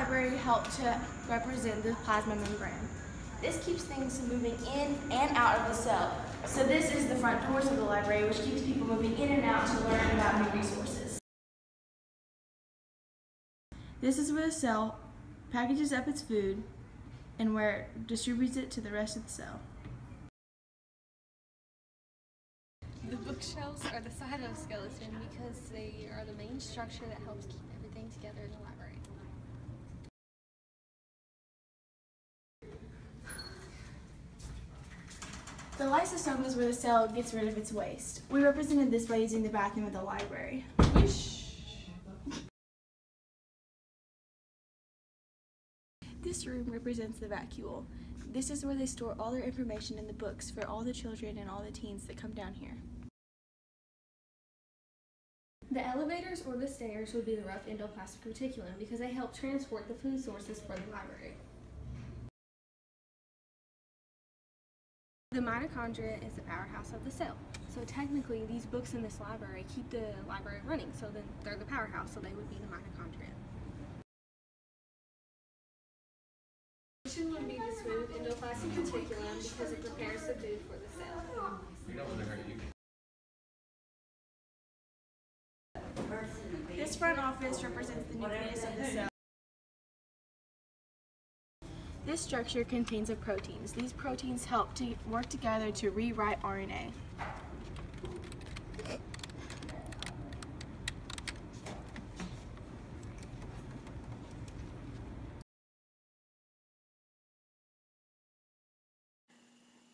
library help to represent the plasma membrane. This keeps things moving in and out of the cell. So this is the front doors of the library, which keeps people moving in and out to learn about new resources. This is where the cell packages up its food and where it distributes it to the rest of the cell. The bookshelves are the cytoskeleton because they are the main structure that helps keep everything together in the library. The lysosome is where the cell gets rid of its waste. We represented this by using the bathroom of the library. This room represents the vacuole. This is where they store all their information in the books for all the children and all the teens that come down here. The elevators or the stairs would be the rough endoplasmic reticulum because they help transport the food sources for the library. The mitochondria is the powerhouse of the cell. So technically these books in this library keep the library running, so then they're the powerhouse, so they would be the mitochondria. Nutrition would be the smooth endoplasmic reticulum because it prepares the food for the cell. This front office represents the nucleus of the cell. This structure contains the proteins. These proteins help to work together to rewrite RNA.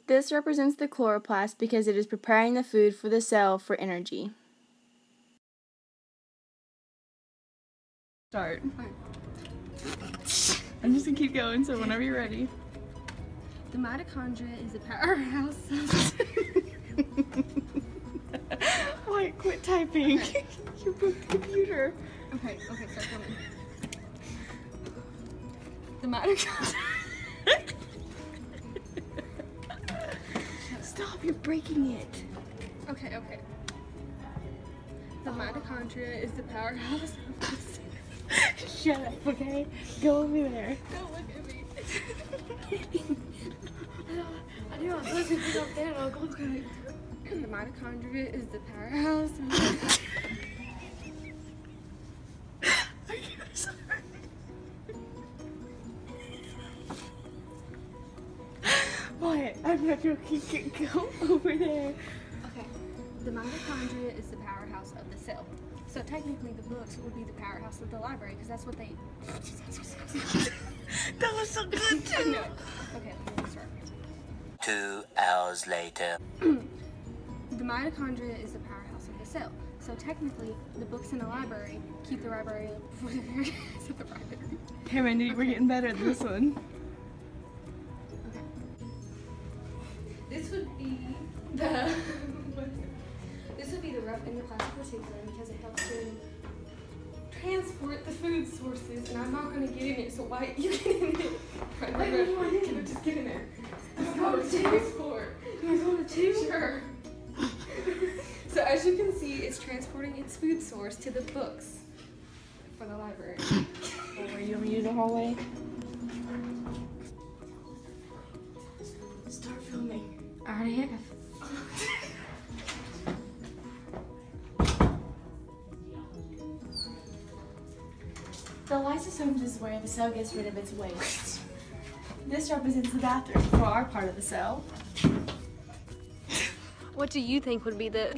This represents the chloroplast because it is preparing the food for the cell for energy. Start. I'm just gonna keep going, so whenever you're ready. The mitochondria is the powerhouse Wait, quit typing. you broke the computer. Okay, okay, start coming. The mitochondria. Stop, you're breaking it. Okay, okay. The mitochondria is the powerhouse of the cell. Shut up, okay? Go over there. Don't look at me. I do not listen to up there, I'll go back. The mitochondria is the powerhouse. I'm sorry. What? I'm not joking. Go over there. Okay. The mitochondria is the powerhouse of the cell. So technically, the books would be the powerhouse of the library because that's what they. That was so good too. no. Okay, let me start. Two hours later. The mitochondria is the powerhouse of the cell. So technically, the books in the library keep the library. Is the library? Hey, Randy, we're getting better at this one. Okay. This would be the. This would be the rough endoplasmic reticulum because it helps to transport the food sources, and I'm not going to get in it. So why you get in it? Right, right, right, right. Get it, Just get in there. Just go to transport. You want to Sure. so as you can see, it's transporting its food source to the books for the library. Where you want me to do the hallway? Start filming. I already have. The lysosome is where the cell gets rid of its waste. This represents the bathroom for our part of the cell. What do you think would be the